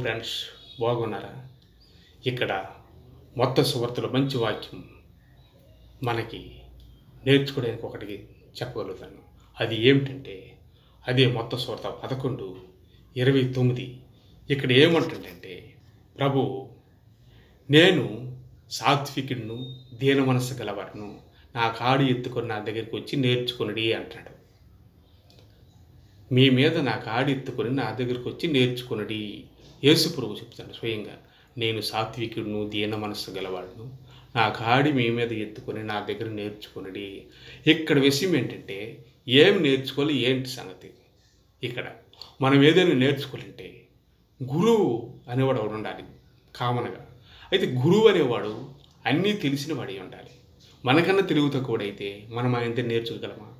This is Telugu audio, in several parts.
ఫ్రెండ్స్ బాగున్నారా? ఇక్కడ మొత్త సువర్తలు మంచి వాక్యం మనకి నేర్చుకోవడానికి ఒకటి చెప్పగలుగుతాను. అది ఏమిటంటే అదే మొత్త సువర్త పదకొండు ఇరవై తొమ్మిది. ఇక్కడ ఏమంటుందంటే ప్రభు నేను సాత్వికుడును దీన మనసు గలవాడును. నా కాడు ఎత్తుకొని నా దగ్గరికి వచ్చి నేర్చుకునడి అంటాడు. మీ మీద నా కాడు ఎత్తుకొని నా దగ్గరికి వచ్చి నేర్చుకునడి. యేసు ప్రభు చెప్తాడు స్వయంగా నేను సాత్వికుడును దీన మనస్సు గలవాడును. నా కాడి మీ మీద ఎత్తుకొని నా దగ్గర నేర్చుకునడి. ఇక్కడ విషయం ఏంటంటే ఏం నేర్చుకోవాలి ఏంటి సంగతి? ఇక్కడ మనం ఏదైనా నేర్చుకోవాలంటే గురువు అనేవాడు ఒకడు ఉండాలి కామన్గా. అయితే గురువు అనేవాడు అన్నీ తెలిసిన వాడే ఉండాలి. మనకన్నా తెలుగు తక్కువడైతే మనం ఆయన నేర్చుకోగలమా?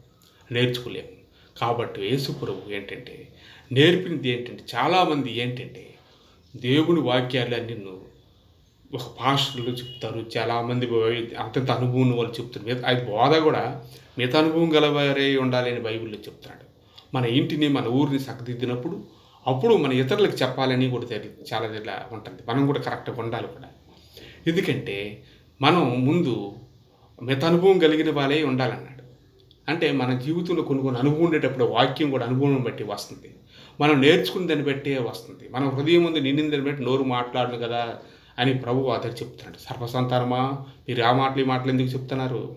నేర్చుకోలేము. కాబట్టి యేసుప్రభు ఏంటంటే నేర్పినది ఏంటంటే చాలామంది ఏంటంటే దేవుని వాక్యాలు నువ్వు ఒక పాస్టర్లు చెప్తారు చాలామంది అంతంత అనుభవం ఉన్న వాళ్ళు చెప్తారు. మిగతా అది బోధ కూడా మిగతా అనుభవం గలవారే ఉండాలి అని బైబిల్లో చెప్తాడు మన ఇంటిని మన ఊరిని చక్కదిద్దినప్పుడు అప్పుడు మన ఇతరులకు చెప్పాలని కూడా తెలియదు చాలా ఇలా ఉంటుంది. మనం కూడా కరెక్ట్గా ఉండాలి కూడా. ఎందుకంటే మనం ముందు మిత అనుభవం కలిగిన వాళ్ళే ఉండాలన్నాడు. అంటే మన జీవితంలో కొన్ని కొన్ని అనుభవం ఉండేటప్పుడు వాక్యం కూడా అనుభవం బట్టి వస్తుంది. మనం నేర్చుకుని దాన్ని బట్టే వస్తుంది. మనం హృదయం ముందు నిండిన దాన్ని బట్టి నోరు మాట్లాడను కదా అని ప్రభు అతడు చెప్తున్నాడు. సర్వసంతానమా? మీరు ఆ మాటలు ఈ మాటలు ఎందుకు చెప్తున్నారు?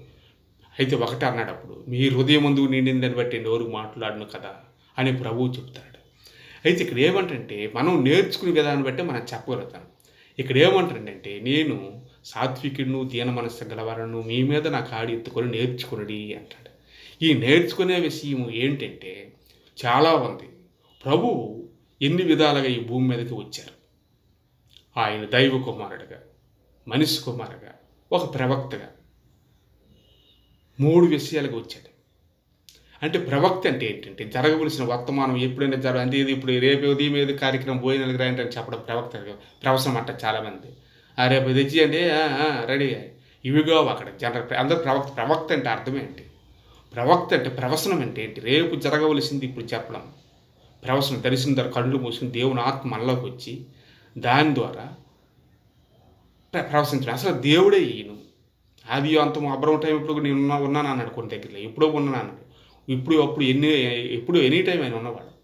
అయితే ఒకటే అన్నాడు అప్పుడు మీ హృదయం ముందు నిండిన దాన్ని బట్టి నోరు మాట్లాడను కదా అని ప్రభువు చెప్తాడు అయితే ఇక్కడ ఏమంటంటే మనం నేర్చుకునే విధానం బట్టి మనం చెప్పగలుగుతాం. ఇక్కడ ఏమంటాడంటే నేను సాత్వికుడును దీన మనస్సు గలవారను మీ మీద నా కాడి ఎత్తుకొని నేర్చుకునడి అంటాడు. ఈ నేర్చుకునే విషయం ఏంటంటే చాలా ఉంది. ప్రభువు ఎన్ని విధాలుగా ఈ భూమి మీదకి వచ్చారు? ఆయన దైవ కుమారుడుగా మనిషి కుమారుగా ఒక ప్రవక్తగా మూడు విషయాలకు వచ్చాడు. అంటే ప్రవక్త అంటే ఏంటంటే జరగవలసిన వర్తమానం ఎప్పుడైనా జరగ అంటే ఇది ఇప్పుడు రేపు ఉదయం ఏది కార్యక్రమం భోజనాలకు రాయంటే అని చెప్పడం ప్రవక్త ప్రవసనం అంట చాలామంది ఆ రేపు తెచ్చి అంటే రెడీ ఇవిగో అక్కడ జనరల్ అందరూ ప్రవక్త ప్రవక్త అంటే అర్థమేంటి ప్రవక్త అంటే ప్రవసనం అంటే ఏంటి? రేపు జరగవలసింది ఇప్పుడు చెప్పడం. ప్రవసనం తెలిసిన ద్వారా కళ్ళు మూసుకుని దేవుని ఆత్మ మనలోకి వచ్చి దాని ద్వారా ప్ర- ప్రవశించడం. అసలు దేవుడే ఈయన. ఆది అంతం అబ్రహం టైం ఇప్పుడు నేను ఉన్నా ఉన్నాను అన్నాడు కొన్ని దగ్గరలో. ఎప్పుడో ఉన్నాను ఇప్పుడు అప్పుడు ఎన్ని ఎప్పుడు ఎనీ టైం ఆయన ఉన్నవాడు.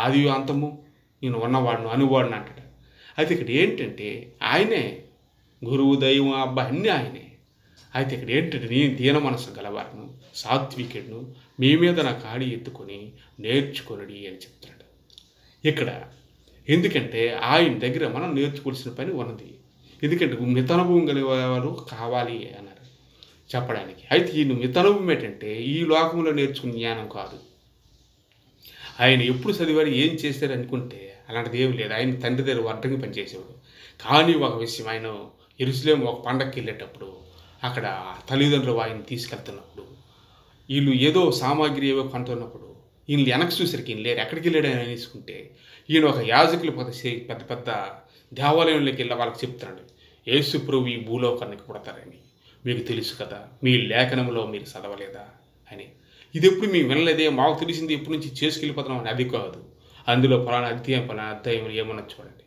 ఆది అంతము నేను ఉన్నవాడును అనువాడును అంటాడు. అయితే ఇక్కడ ఏంటంటే ఆయనే గురువు దైవం అబ్బా అన్నీ ఆయనే. అయితే ఇక్కడ ఏంటంటే నేను దీన మనసు గలవారును సాత్వికుడును మీ మీద నా కాడి ఎత్తుకొని నేర్చుకొనడి అని చెప్తున్నాడు. ఇక్కడ ఎందుకంటే ఆయన దగ్గర మనం నేర్చుకోవాల్సిన పని ఉన్నది. ఎందుకంటే మితనుభవం కలిగేవారు కావాలి అన్నారు చెప్పడానికి. అయితే ఈ మితనుభవం ఏంటంటే ఈ లోకంలో నేర్చుకునే జ్ఞానం కాదు. ఆయన ఎప్పుడు చదివాడు ఏం చేశారు అనుకుంటే అలాంటిది ఏమి లేదు. ఆయన తండ్రి దగ్గర వర్ధంగి పనిచేసేవాడు. కానీ ఒక విషయం ఆయన ఎరుసలేం ఒక పండగకి వెళ్ళేటప్పుడు అక్కడ తల్లిదండ్రులు ఆయన తీసుకెళ్తున్నప్పుడు వీళ్ళు ఏదో సామాగ్రి ఏవో కొంటున్నప్పుడు వీళ్ళు వెనక్కి చూసరికి ఈయన లేరు. ఎక్కడికి వెళ్ళాడు అని తీసుకుంటే ఈయన ఒక యాజకులు పెద్ద పెద్ద పెద్ద దేవాలయంలోకి వెళ్ళి వాళ్ళకి చెప్తున్నాడు యేసు ప్రభు ఈ భూలోకానికి పుడతారని. మీకు తెలుసు కదా మీ లేఖనంలో మీరు చదవలేదా? అని. ఇది ఎప్పుడు మేము వినలేదే మాకు తెలిసింది ఎప్పటి నుంచి చేసుకెళ్ళిపోతున్నాం అని అది కాదు. అందులో ఫలానా అధ్యాయం ఫలానా అధ్యాయం ఏమన్నా చూడండి.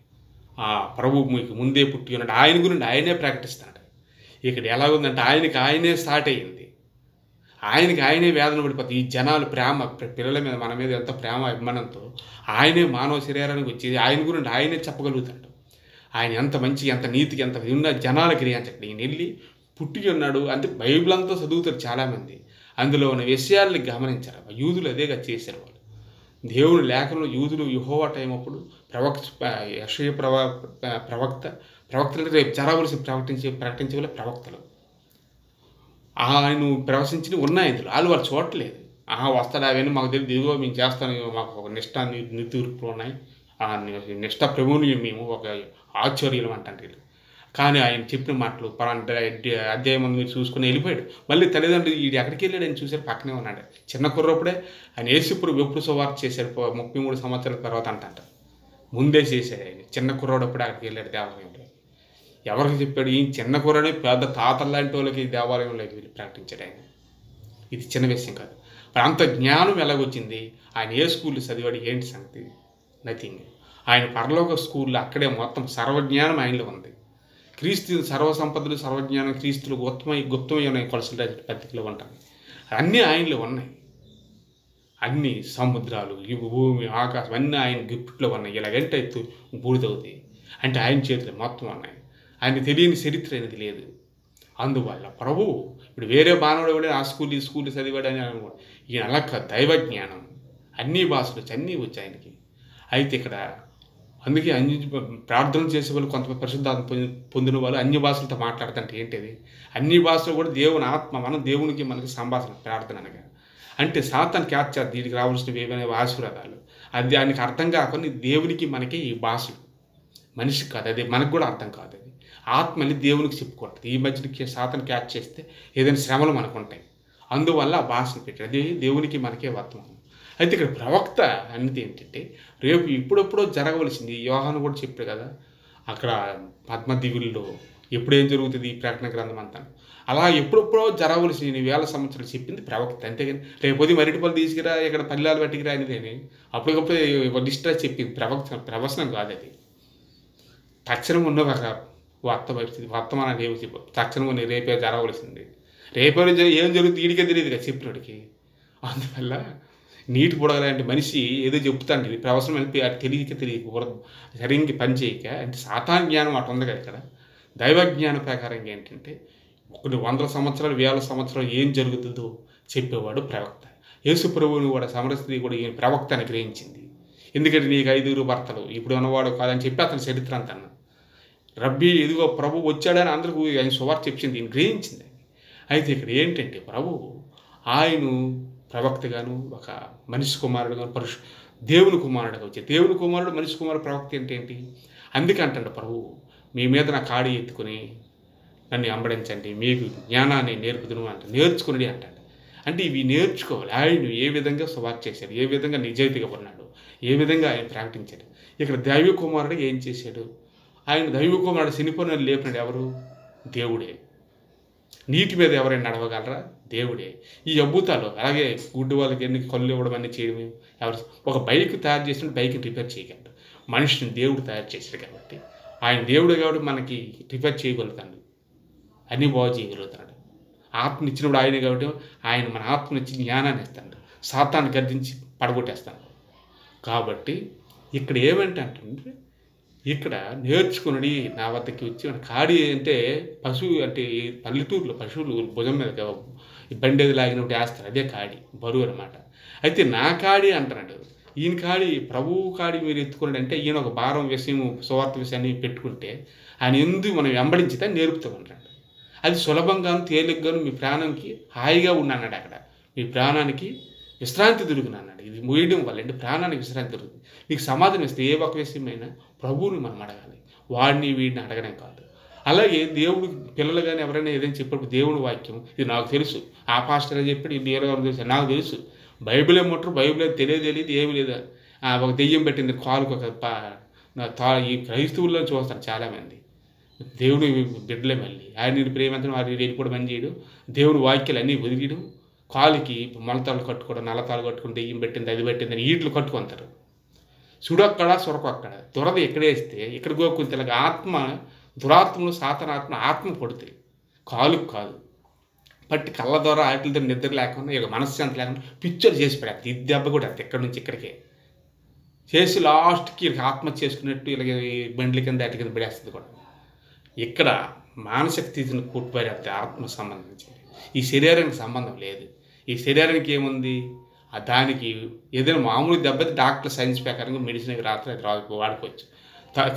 ఆ ప్రభు మీకు ముందే పుట్టి ఉన్నాడు. ఆయన గురించి ఆయనే ప్రకటిస్తాడు. ఇక్కడ ఎలా ఉందంటే ఆయనకి ఆయనే స్టార్ట్ అయ్యింది. ఆయనకి ఆయనే వేదన పడిపోతుంది ఈ జనాలు ప్రేమ పిల్లల మీద మన మీద ఎంత ప్రేమ అభిమానంతో ఆయనే మానవ శరీరానికి వచ్చేది. ఆయన గురించి ఆయనే చెప్పగలుగుతాడు. ఆయన ఎంత మంచి ఎంత నీతికి ఎంత ఉన్న జనాలకి క్రియించండి ఈయన వెళ్ళి పుట్టి ఉన్నాడు అంటే బైబిల్ అంతా చదువుతారు చాలామంది. అందులో ఉన్న విషయాల్ని గమనించారు యూదులు అదేగా చేశారు వాళ్ళు దేవుని లేఖనంలో యూదులు యుహోవా టైం అప్పుడు ప్రవక్త యక్షయ ప్రవ ప్రవక్త ప్రవక్తలు అంటే రేపు జరగవలసి ప్రకటించే ప్రకటించే ప్రవక్తలు. ఆయన ప్రవశించిన ఉన్నాయి ఇందులో. వాళ్ళు వాళ్ళు చూడట్లేదు. ఆహా వస్తాడు అవన్నీ మాకు తెలియదు. ఇదిగో మేము చేస్తాను. మాకు ఒక నిష్ట ని- నితూర్పులు ఉన్నాయి. ఆ నిష్ట ప్రభువుని మేము ఒక ఆశ్చర్యం అంటారు వీళ్ళు. కానీ ఆయన చెప్పిన మాటలు పలాంటి అధ్యాయం ముందు మీరు చూసుకుని వెళ్ళిపోయాడు. మళ్ళీ తల్లిదండ్రులు వీడు ఎక్కడికి వెళ్ళాడు అని చూశారు పక్కనే ఉన్నాడు. చిన్న కుర్రప్పుడే. ఆయన ఏసుప్పుడు ఎప్పుడు సువార్త చేశాడు ముప్పై మూడు సంవత్సరాల తర్వాత అంట ముందే చేశాడు ఆయన. చిన్న కుర్రాడప్పుడు అక్కడికి వెళ్ళాడు దేవాలయంలో. ఎవరికి చెప్పాడు? ఈ చిన్న కుర్రాడే పెద్ద తాతల లాంటి వాళ్ళకి దేవాలయంలోకి వెళ్ళి ప్రకటించాడు ఆయన. ఇది చిన్న విషయం కాదు. మరి అంత జ్ఞానం ఎలాగొచ్చింది? ఆయన ఏ స్కూల్లో చదివాడు? ఏంటి సంగతి? నథింగ్ ఆయన పరలోక స్కూల్లో అక్కడే మొత్తం సర్వజ్ఞానం ఆయనలో ఉంది. క్రీస్తు సర్వసంపదలు సర్వజ్ఞానం క్రీస్తులు గుప్తమై ఉన్నాయి కొలసలు పత్రికలు ఉంటాయి. అన్నీ ఆయనలో ఉన్నాయి. అగ్ని సముద్రాలు ఈ భూమి ఆకాశం అన్నీ ఆయన గిఫ్ట్లో ఉన్నాయి. ఇలాగంటే ఎత్తు బూడిదవుతాయి. అంటే ఆయన చేతులు మొత్తం ఉన్నాయి. ఆయన తెలియని చరిత్ర అనేది లేదు. అందువల్ల ప్రభు ఇప్పుడు వేరే మానవుడు కూడా ఆ స్కూల్ ఈ స్కూల్ చదివాడని అనుకో ఈయన అలా కాదు, దైవ జ్ఞానం అన్ని భాషలు వచ్చి అన్నీ వచ్చాయి ఆయనకి. అయితే ఇక్కడ అందుకే అన్ని ప్రార్థన చేసే వాళ్ళు కొంత పరిశుద్ధాత్మ పొంది- పొందిన వాళ్ళు అన్ని భాషలతో మాట్లాడుతుంటే ఏంటిది? అన్ని భాషలు కూడా దేవుని ఆత్మ మనం దేవునికి మనకి సంభాషణ ప్రార్థన అనగా. అంటే సాతాన్ క్యాచ్ చేద్ది దీనికి రావాల్సినవి ఏమైనా ఆశీర్వాదాలు అది దానికి అర్థం కాకుండా దేవునికి మనకి ఈ భాషలు. మనిషికి కాదు అది మనకు కూడా అర్థం కాదు అది. ఆత్మని దేవునికి చెప్పుకుంటుంది ఈ మధ్యకి సాతను క్యాచ్ చేస్తే ఏదైనా శ్రమలు మనకు ఉంటాయి. అందువల్ల ఆ భాషను పెట్టాడు అది దేవునికి మనకే వర్తమానం. అయితే ఇక్కడ ప్రవక్త అనేది ఏంటంటే రేపు ఇప్పుడెప్పుడో జరగవలసింది యోహాను కూడా చెప్పాడు కదా అక్కడ పద్మదివుల్లో ఎప్పుడేం జరుగుతుంది ఈ ప్రకటన గ్రంథం అంతా? అలా ఎప్పుడెప్పుడో జరగవలసింది వేల సంవత్సరాలు చెప్పింది ప్రవక్త అంతేగాని రేపు పొద్దు మరిటిపల్లి తీసుకురా ఇక్కడ పల్లెలు పట్టుకురా అనేదని అప్పటికప్పుడు డిస్ట్రా చెప్పింది ప్రవక్త ప్రవచనం కాదు అది. తక్షణం ఉన్న ఒక వర్త పరిస్థితి వర్తమానాన్ని ఏమి చెప్పు తక్షణం రేపే జరగవలసింది. రేపే జరి- ఏం జరుగుతుంది ఈడికే తెలియదు కదా చెప్పినోడికి. అందువల్ల నీటి పొడగలాంటి మనిషి ఏదో చెప్తాండి ఇది. ప్రవసనం అని అది తెలియక తెలియకూడదు సరిగ్గా పని చేయక అంటే సాతాన్ జ్ఞానం అటు ఉంది కదా ఇక్కడ. దైవ జ్ఞాన ప్రకారంగా ఏంటంటే కొన్ని వందల సంవత్సరాలు వేల సంవత్సరాలు ఏం జరుగుతుందో చెప్పేవాడు ప్రవక్త. యేసు ప్రభువుని కూడా సమరస్త్రీ కూడా ఈయన ప్రవక్త అని గ్రహించింది. ఎందుకంటే నీకు ఐదుగురు భర్తలు ఇప్పుడు ఉన్నవాడు కాదని చెప్పి అతని చరిత్ర అంత రబ్బీ ఇదిగో ప్రభు వచ్చాడని అందరికీ ఆయన సువార్త చెప్పింది ఈయన గ్రహించింది. అయితే ఇక్కడ ఏంటంటే ప్రభు ఆయన ప్రవక్తగాను ఒక మనిషి కుమారుడుగాను పరుషు దేవుని కుమారుడుగా వచ్చే దేవుని కుమారుడు మనిషి కుమారుడు ప్రవక్త ఏంటి? అందుకే అంటాడు ప్రభు మీ మీద నా కాడి ఎత్తుకుని నన్ను అంబడించండి మీకు జ్ఞానాన్ని నేర్పుదును అంట. నేర్చుకుని అంటాడు. అంటే ఇవి నేర్చుకోవాలి. ఆయన ఏ విధంగా సువార్త చేశాడు? ఏ విధంగా నిజాయితీగా ఉన్నాడు? ఏ విధంగా ఆయన ప్రకటించాడు? ఇక్కడ దైవ కుమారుడు ఏం చేశాడు? ఆయన దైవ కుమారుడు చనిపోయిన లేపినాడు ఎవరు? దేవుడే. నీటి మీద ఎవరైనా నడవగలరా? దేవుడే. ఈ అద్భుతాలు అలాగే గుడ్డు వాళ్ళకి ఎన్ని కళ్ళు ఇవ్వడం అన్ని చేయడం ఎవరు? ఒక బైక్ తయారు చేసిన బైక్ రిపేర్ చేయగలరు మనిషిని దేవుడు తయారు చేశాడు కాబట్టి. ఆయన దేవుడు కాబట్టి మనకి రిపేర్ చేయగలుగుతాడు. అన్నీ బాగు చేయగలుగుతాడు ఆత్మ ఇచ్చినప్పుడు ఆయనే కాబట్టి ఆయన మన ఆత్మనిచ్చి జ్ఞానాన్ని ఇస్తాడు. సాతాన్ని గర్దించి పడగొట్టేస్తాడు. కాబట్టి ఇక్కడ ఏమంటే అంటే ఇక్కడ నేర్చుకుని నా వద్దకి వచ్చి కాడి అంటే పశువు అంటే ఈ పల్లెటూరులో పశువులు భుజం మీద బండేది బండి లాగినప్పుడు వేస్తారు. అదే కాడి బరువు అనమాట అయితే నా కాడి అంటున్నాడు. ఈయన కాడి ప్రభువు కాడి మీరు ఎత్తుకున్నాడు అంటే ఈయన ఒక భారం విషయం సువార్త విషయాన్ని పెట్టుకుంటే ఆయన ఎందుకు మనం వెంబడించితే నేర్పుతాం అంటాడు అది సులభంగాను తేలిగ్గాను మీ ప్రాణంకి హాయిగా ఉన్నానండి అక్కడ. మీ ప్రాణానికి విశ్రాంతి దొరికినానండి అన్నాడు. ఇది మోయడం వల్ల అంటే ప్రాణానికి విశ్రాంతి దొరుకుతుంది. నీకు సమాధానం ఇస్తే ఏ ఒక విషయమైనా ప్రభువుని మనం అడగాలి. వాడిని వీడిని అడగడం కాదు. అలాగే దేవుడు పిల్లలు కానీ ఎవరైనా ఏదైనా చెప్పినప్పుడు దేవుని వాక్యం ఇది నాకు తెలుసు. ఆ పాస్టర్ అని చెప్పి ఇది ఏదో తెలుసు నాకు తెలుసు. బైబిల్ ఏమంటారు బైబిల్ ఏం తెలియదు తెలియదు ఏమి లేదా. ఆ, ఒక దెయ్యం పెట్టింది కాలుకు ఒక ఈ క్రైస్తవుల్లో చూస్తారు చాలామంది దేవుని బిడ్డలే మళ్ళీ. ఆయన ప్రేమంతరం వారి వెళ్ళిపోవడం పని చేయడు. దేవుని వాక్యాలు అన్నీ వదిలేయడం కాలుకి మొలతాలు కట్టుకోవడం నల్లతాలు కట్టుకుని దెయ్యం పెట్టింది అది పెట్టింది అని ఈట్లు కట్టుకుంటారు. సుడక్కడ అక్కడ దురద ఎక్కడేస్తే ఇక్కడ గోకుని తెలగ ఆత్మ దురాత్మలు సాతనాత్మ ఆత్మ పడుతాయి కాలుకు కాదు. పట్టి కళ్ళ ద్వారా ఆటలతో నిద్ర లేకుండా ఇక మనశ్శాంతి లేకుండా పిక్చర్ చేసి పెడతాయి ఇది దెబ్బ కూడా ఇక్కడి నుంచి ఇక్కడికే. చేసి లాస్ట్కి ఆత్మ చేసుకున్నట్టు ఇలాగ బండ్ల కింద అటు కింద పడేస్తుంది కూడా. ఇక్కడ మానసిక స్థితిని కూట్టుపడేది ఆత్మ సంబంధించింది. ఈ శరీరానికి సంబంధం లేదు. ఈ శరీరానికి ఏముంది? ఆ దానికి ఏదైనా మామూలు దెబ్బతి డాక్టర్ సైన్స్ ప్రకారంగా మెడిసిన్ రాత్రి అది రా- వాడుకోవచ్చు.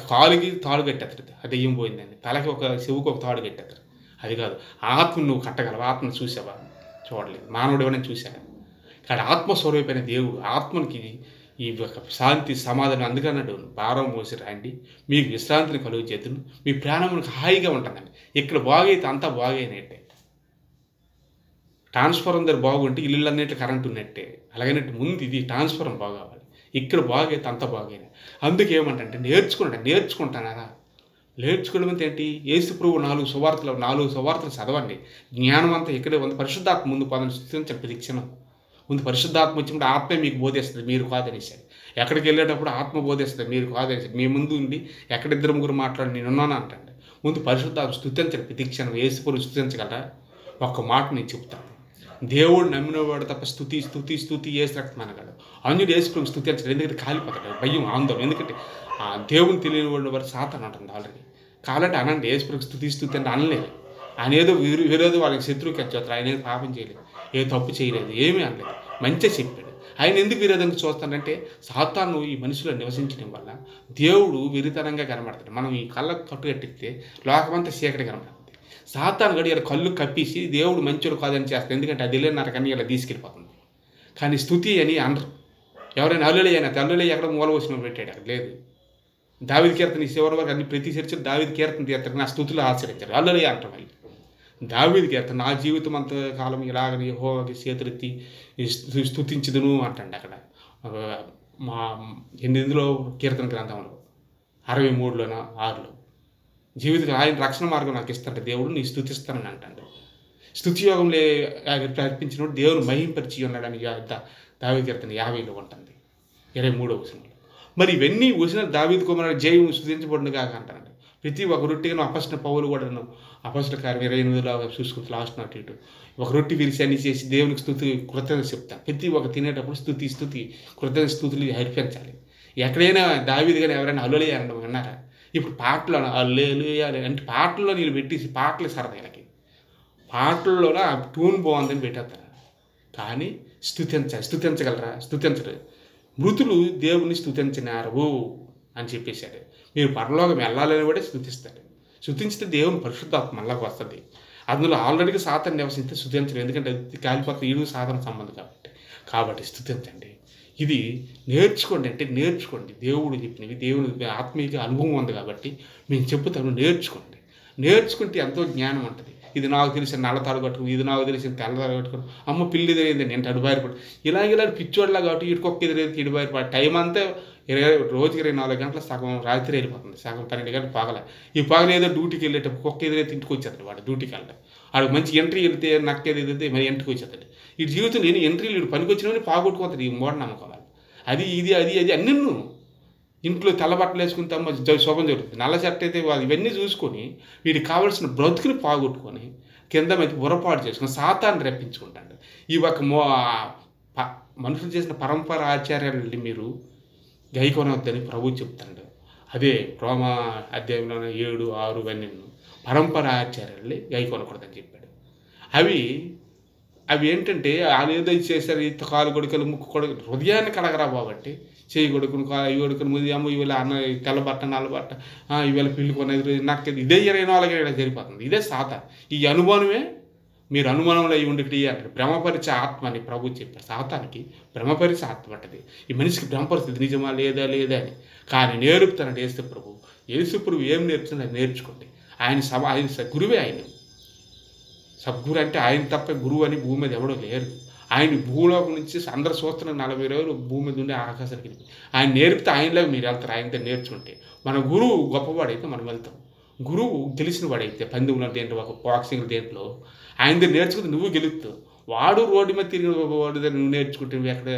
కాలుకి తాడు కట్టేస్తారు అది ఏం పోయిందండి? తలకి ఒక చెవుకు ఒక తాడు కట్టేస్తారు అది కాదు. ఆత్మ నువ్వు కట్టగలవు? ఆత్మను చూసావా? చూడలేదు. మానవుడు ఎవరైనా చూశాను ఇక్కడ ఆత్మస్వరూపమైన దేవుడు ఆత్మనికి ఈ శాంతి సమాధానం అందుకన్నాడు భారం మోసి రాండి మీకు విశ్రాంతిని కలుగు చేతులు మీ ప్రాణమునికి హాయిగా ఉంటుందండి ఇక్కడ బాగైతే అంతా బాగైనట్టే. ట్రాన్స్ఫార్మర్ బాగుంటే ఇల్లు అన్నిటి కరెంట్ ఉన్నట్టే. అలాగైనట్టు ముందు ఇది ట్రాన్స్ఫారం బాగోవాలి. ఇక్కడ బాగైతే అంత బాగైనా అందుకే ఏమంటే నేర్చుకుంటా నేర్చుకుంటానా నేర్చుకోవడం అంటే ఏంటి? ఏసు ప్రభు నాలుగు సువార్తలు నాలుగు సువార్తలు చదవండి. జ్ఞానం అంతా ఇక్కడే ఉంది. పరిశుద్ధాత్మ ముందు పదం స్థితించండి ప్రతిక్షణం ముందు పరిశుద్ధాత్మ వచ్చినప్పుడు ఆత్మే మీకు బోధిస్తుంది మీరు కాదనేసాడు ఎక్కడికి వెళ్ళేటప్పుడు ఆత్మ బోధిస్తుంది మీరు కాదని మీ ముందు ఉండి ఎక్కడ ఇద్దరు ముగ్గురు మాట్లాడి నేను ఉన్నాను అంటండి. ముందు పరిశుద్ధాత్మ స్థుతించండి ప్రతిక్షణం క్షణం స్థుతించగలరా? ఒక్క మాట నేను చెప్తాను దేవుడు నమ్మినవాడు తప్ప స్థుతి స్థుతి స్థుతి ఏసు రక్తం అనగలడు. అంజుడు ఏసుకుని స్థుతించడు ఎందుకంటే కాలిపోతాడు భయం ఆందోళన. ఎందుకంటే ఆ దేవుని తెలియని వాడు వారు సాతాను అంటుంది ఆల్రెడీ. కాలంటే అనండి ఏసుకుని స్థుతి స్థుతి అంటే అనలేదు ఆయన ఏదో విరో- విరోధి వాళ్ళకి శత్రువుకి వచ్చేస్తారు ఆయన ఏదో పాపం చేయలేదు. ఏ తప్పు చేయలేదు ఏమీ అనలేదు. మంచిగా చెప్పాడు. ఆయన ఎందుకు విరోధంగా చూస్తానంటే సాతాను ఈ మనిషిలో నివసించడం వల్ల దేవుడు విరితనంగా కనబడతాడు. మనం ఈ కళ్ళకు కట్టిస్తే లోకమంతా చీకటి కనబడుతుంది. సాతాను గడి ఇలా కళ్ళు కప్పేసి దేవుడు మంచోడు కాదని చేస్తాడు. ఎందుకంటే అది వెళ్ళిన నరకని ఇలా తీసుకెళ్ళిపోతుంది. కానీ స్థుతి అని అనరు. ఎవరైనా అల్లులే అయినా తల్లులే ఎక్కడ మూల వచ్చిన పెట్టాడు. అక్కడ లేదు. దావిది కీర్తన ఈ చివరి వరకు అన్ని ప్రతి చర్చలు దావిది కీర్తన తీర్థం నా స్థుతులు ఆచరించారు. అల్లులే అంటారు మళ్ళీ. దావీదికి కీర్తన నా జీవితం అంత కాలం ఇలాగని యహోవాకి చేతులెత్తి స్థుతించదును అంటండి అక్కడ. మా ఎనిమిదిలో కీర్తన గ్రంథంలో అరవై మూడులోన ఆరులో. జీవితం ఆయన రక్షణ మార్గం నాకు ఇస్తాడు దేవుడు నీ స్థుతిస్తానని అంటాడు. స్థుతి యోగంలో అర్పించినప్పుడు దేవుడు మహింపరిచి ఉన్నాడని దావి కీర్తన యాభైలో ఉంటుంది. ఇరవై మూడో వచనంలో. మరి ఇవన్నీ వచ్చిన దావీద్ కుమారుడు జయం స్థుతించబడిన కాక అంటాడు ప్రతి ఒక రొట్టిగా అపసిన పౌలు కూడాను అపసిన కార్యం ఇరవై ఎనిమిదిలో చూసుకుంటూ లాస్ట్ నాటి ఇటు. ఒక రొట్టి విరిసి అన్ని చేసి దేవునికి స్థుతి కృతజ్ఞత చెప్తాను ప్రతి ఒక తినేటప్పుడు స్థుతి స్థుతి కృతజ్ఞత స్థుతులు హరిపించాలి. ఎక్కడైనా దావిది కానీ ఎవరైనా అల్లులే అనడం విన్నారా ఇప్పుడు పాటలు అల్లేలు అంటే పాటల్లో నేను పెట్టేసి పాటలు సరదా వీళ్ళకి పాటల్లోనే ఆ ట్యూన్ బాగుందని పెట్టేస్తారు. కానీ స్థుతించాలి స్థుతించగలరా? స్థుతించరు. మృతులు దేవుని స్థుతించినారు. అని చెప్పేశాడు. మీరు పరలోకం వెళ్ళాలని కూడా స్థుతిస్తాడు. శృతించితే దేవుని పరిశుద్ధాత్మ మళ్ళాకి వస్తుంది. అందులో ఆల్రెడీగా సాధన నివసిస్తే శృతించడం ఎందుకంటే అది కాలిపోతే ఈడు సాధన సంబంధం కాబట్టి. కాబట్టి స్థుతించండి. ఇది నేర్చుకోండి అంటే నేర్చుకోండి. దేవుడు చెప్పినవి దేవుని ఆత్మీయ అనుభవం ఉంది కాబట్టి మేము చెప్పుతాను నేర్చుకోండి. నేర్చుకుంటే ఎంతో జ్ఞానం ఉంటుంది. ఇది నాకు తెలిసిన నల్ల తాడు కట్టుకుని ఇది నాకు తెలిసిన తెల్ల తాడు కట్టుకుని అమ్మ పిల్లి ఎదురైంది నేను అడుబారిపడు ఇలా ఇలా పిచ్చోడ్లా కాబట్టి ఇటుకొక్క ఎదురైంది ఇటుబారిపడు టైం అంతా ఇరవై రోజుకి ఇరవై నాలుగు గంటల సగం రాత్రి వెళ్ళిపోతుంది సగం పన్నెండు గంటలు పగల. ఈ పగల ఏదో డ్యూటీకి వెళ్ళేటప్పుడు కుక్క ఎదురైతే ఇంటికి వచ్చేస్తాడు వాడు డ్యూటీకి వెళ్ళడం. వాడు మంచి ఎంట్రీ వెళ్తే నక్కేది ఎదిరితే మరి ఇంటికి వచ్చేస్తాడు. ఈ జీవితం నేను ఎంట్రీలు పనికి వచ్చినవని పాగొట్టుకోతాడు ఈ మూఢనమ్మకం అది. ఇది అది అది అన్నీ ఇంట్లో తెల్లబట్టలు వేసుకుని తమ్మ జ- శోభం జరుగుతుంది. నల్ల చెట్ట అయితే వాళ్ళు ఇవన్నీ చూసుకొని వీడికి కావాల్సిన బ్రతుకుని పాగొట్టుకొని కింద మీద బుర్రపాటు చేసుకుని సాతాన్ని రప్పించుకుంటాడు ఈ ఒక మో మనుషులు చేసిన పరంపర ఆచార్యాలని మీరు గైకొనవద్దని ప్రభు చెప్తాడు. అదే రోమ అధ్యాయంలో ఏడు ఆరు ఇవన్నీ. పరంపర ఆచార్యాలని గైకొనకూడదని చెప్పాడు. అవి అవి ఏంటంటే ఆయన ఏదో చేశారు ఇంత కాలు కొడుకులు ముక్కు కొడుకు హృదయాన్ని కలగరా బాబట్టి. చేయి కొడుకుని కాలు ఈ కొడుకుని ముందు ఇవాళ అన్న తెల్ల బట్ట నల్ల బట్ట ఇవాళ పిల్లి కొనేది నాకు ఇదే ఇరవై నాలుగు ఇక్కడ జరిపోతుంది ఇదే సాత. ఈ అనుమానమే మీరు అనుమానంలో అయి ఉండి అంటారు భ్రమపరిచే ఆత్మ అని ప్రభు చెప్పారు సాతానికి భ్రమపరిచే ఆత్మ అంటది. ఈ మనిషికి భ్రమపరిస్థితి నిజమా లేదా లేదా అని. కానీ నేర్పుతానండి ఏసు ప్రభు. ఏసు ప్రభు ఏం నేర్పుతుందో అది నేర్చుకోండి. ఆయన సమా ఆయన స- గురువే ఆయన. సద్గురు అంటే ఆయన తప్ప గురువు అని భూమి మీద ఎవడో లేరు. ఆయన భూలోకం నుంచి అందరు చూస్తున్న నలభై రోజులు భూమి మీద ఉండే ఆకాశానికి ఆయన నేర్పితే ఆయనలాగా మీరు వెళ్తారు? ఆయనతో నేర్చుకుంటే. మన గురువు గొప్పవాడైతే మనం వెళ్తాం. గురువు గెలిచిన వాడైతే పందెంలో దేంట్లో ఒక బాక్సింగ్ దేంట్లో ఆయన దగ్గర నేర్చుకుంటే నువ్వు గెలుస్తావు. వాడు రోడ్డు మీద తిరిగి వాడు దగ్గర నువ్వు నేర్చుకుంటే నువ్వు ఎక్కడ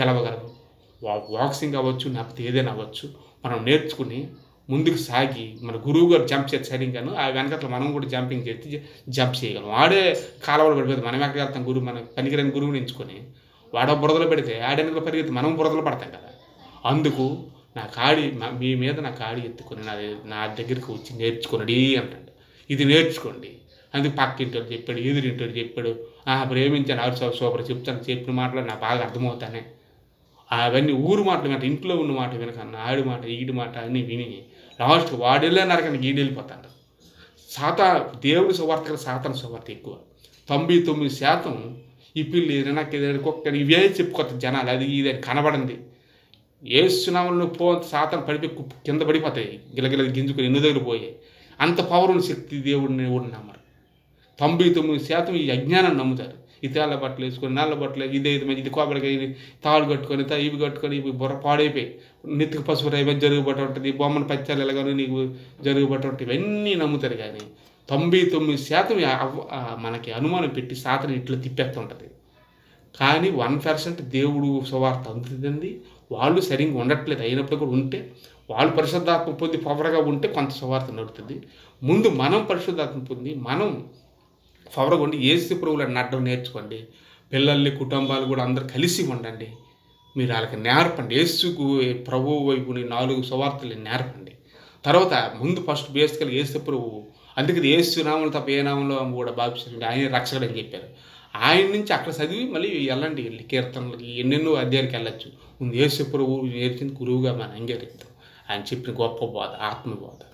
గెలవగలవు? వా- బాక్సింగ్ అవ్వచ్చు లేకపోతే ఏదైనా అవ్వచ్చు. మనం నేర్చుకుని ముందుకు సాగి మన గురువు గారు జంప్ చేసి సరిగ్గాను ఆ వెనకట్ల మనం కూడా జంపింగ్ చేసి జంప్ చేయగలం. వాడే కాలవలు పడిపోతుంది మనం ఎక్కడ వెళ్తాం గురువు మన పనికిరాని గురువుని ఎంచుకొని వాడో బురదలో పెడితే ఆడెనకలు పరిగెత్తి మనం బురదలో పడతాం కదా. అందుకు నా కాడి మీ మీద నా కాడి ఎత్తుకొని నా నా దగ్గరికి వచ్చి నేర్చుకునడి అంటాడు. ఇది నేర్చుకోండి. అందుకు పక్కింటి వాడు చెప్పాడు ఎదురింటి చెప్పాడు ఆ ప్రేమించాను ఆరు సూపర్ చెప్తాను చెప్పిన మాటలు నాకు బాగా అర్థమవుతానే. అవన్నీ ఊరు మాటలు వింట ఇంట్లో ఉన్న మాట వినకన్నా ఆడి మాట ఈడి మాట అన్నీ విని లాస్ట్ వాడెళ్ళే నరకని ఈడు వెళ్ళిపోతాడు. సాతా దేవుడి సువార్త సాతాన సువార్త ఎక్కువ. తొంభై తొమ్మిది శాతం ఈ పిల్లి నాకు కుక్కని ఇవే చెప్పుకోతారు జనాలు. అది ఇది అని కనబడింది. ఏ సునామంలో పో సాతం పడిపోయి కింద పడిపోతాయి. గిలగిల గింజుకుని ఎన్ని దగ్గర పోయాయి. అంత పవర్ శక్తి దేవుడిని ఎవడు నమ్మరు. తొంభై తొమ్మిది శాతం ఈ అజ్ఞానాన్ని నమ్ముతారు. ఈ బట్టలు వేసుకొని నల్ల బట్టలు ఇదే ఇది మంచి ఇది కోబడిగా ఇది తాడు కట్టుకొని ఇవి కట్టుకొని ఇవి బుర్ర పాడైపోయి నెత్తికి పసుపు రైవ జరుగుబట్ట ఉంటుంది బొమ్మను పచ్చాలు ఎలాగని నీకు జరుగుబట్ట ఉంటుంది ఇవన్నీ నమ్ముతారు కానీ తొంభై తొమ్మిది శాతం మనకి అనుమానం పెట్టి సాతన ఇట్లా తిప్పేస్తుంటుంది. కానీ వన్ పర్సెంట్ దేవుడు సువార్త అందుతుంది వాళ్ళు సరిగ్గా ఉండట్లేదు అయినప్పుడు కూడా ఉంటే వాళ్ళు పరిశుద్ధాత్మ పొంది పవర్గా ఉంటే కొంత సువార్త నడుతుంది. ముందు మనం పరిశుద్ధాత్మ పొంది మనం ఫవర్గా ఉండి ఏసు ప్రభువులను నడడం నేర్చుకోండి. పిల్లల్ని కుటుంబాలు కూడా అందరు కలిసి ఉండండి. మీరు వాళ్ళకి నేర్పండి. ఏసుకు ప్రభు వైపుని నాలుగు సువార్తలు నేర్పండి. తర్వాత ముందు ఫస్ట్ బేసికల్ ఏసు ప్రభు అందుకే ఏసు నామలు తప్ప ఏ నామంలో కూడా బాబిస్తుంది ఆయన రక్షకుడు అని చెప్పారు. ఆయన నుంచి అక్కడ చదివి మళ్ళీ వెళ్ళండి. వెళ్ళి కీర్తనలకి ఎన్నెన్నో అధ్యాయానికి వెళ్ళచ్చు. ముందు ఏసు ప్రభు నేర్చింది గురువుగా మనం అంగీకరిద్దాం. ఆయన చెప్పిన గొప్ప బోధ ఆత్మబోధ.